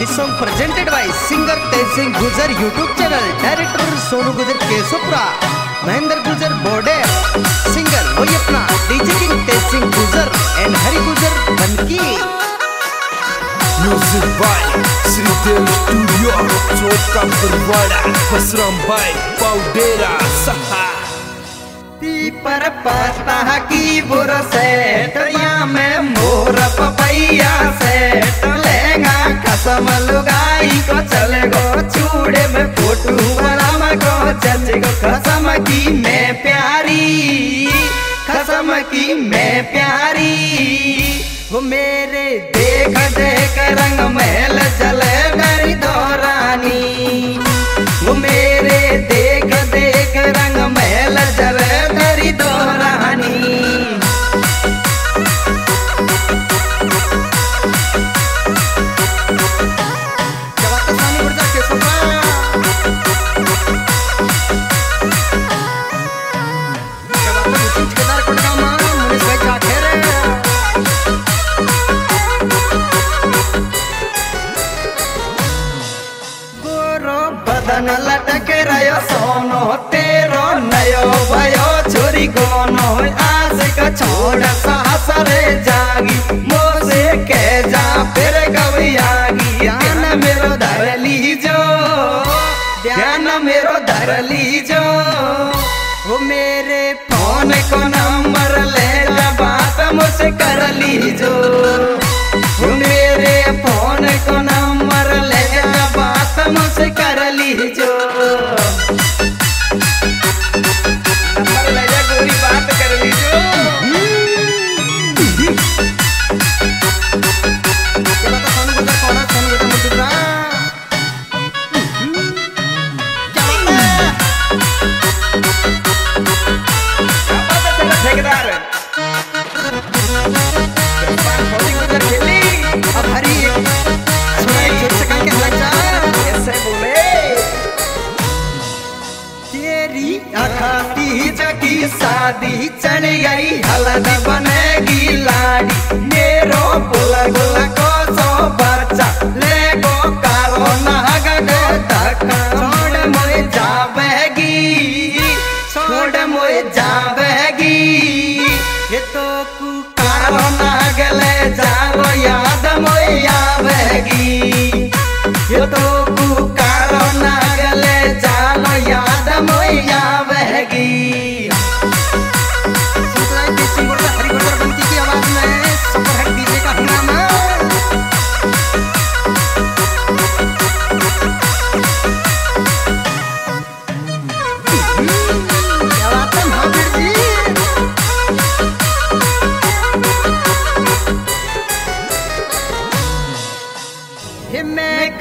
This song presented by singer Tej Singh Gujar YouTube channel, director Sonu Gujar Kesopura, Mahendra Gujar Bode, singer वही अपना DJ King Tej Singh Gujar and Hari Gujar Banki. Music by Sridev Studio Chota Parwada Basram by Paudera Saha पर पता की बुर सेठ या मैं मोर papaya कसम लुगाई को चल गो, चूड़े में फोटू बनाम को चच गो, कसम की मैं प्यारी, कसम की मैं प्यारी। वो मेरे देख देख रंग महल चले मेरी दौरानी। बदन लटक रयो सोनो तेरो नयो भयो। छोरी कोनो आज का छोड़ सासरे जागी। मोसे के जा, फिर गवियागी ध्यान मेरो धर लीजो ध्यान मेरो धर लीजो। वो मेरे फ़ोन को नंबर ले जा, बात मुझसे कर लीजो। शादी चढ़ गई हल्दी बनेगी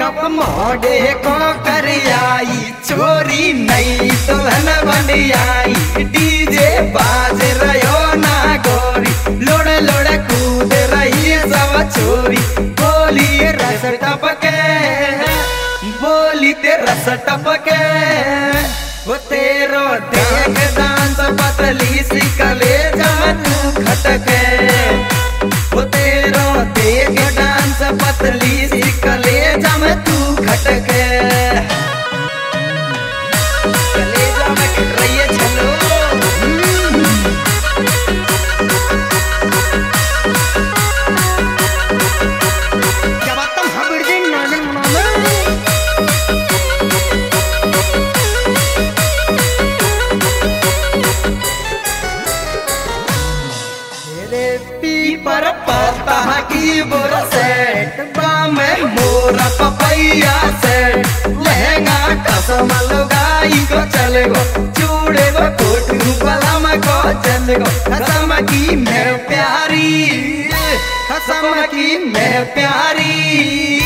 मेकअप मोड़े को कर आई दुल्हन बन आई। डीजे बाज रहो ना गोरी, लोड़ लोड़ कूद रही सब चोरी। बोली रस टपके, बोली ते रस टपके, वो तेरो देख पीपर पता की बोरा सेट बामे मोरा पपैया सेट। लहंगा, कसम, लुगाई को चल गो चूड़े गो कोटू बलम को चल गो कसम की मैं प्यारी, कसम की मैं प्यारी।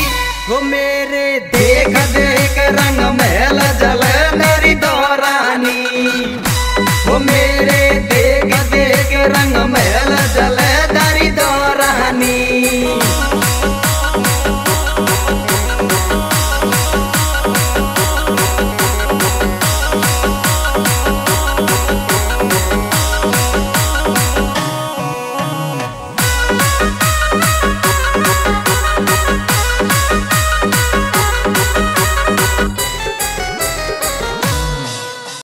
वो मेरे देख देख, रंग, महल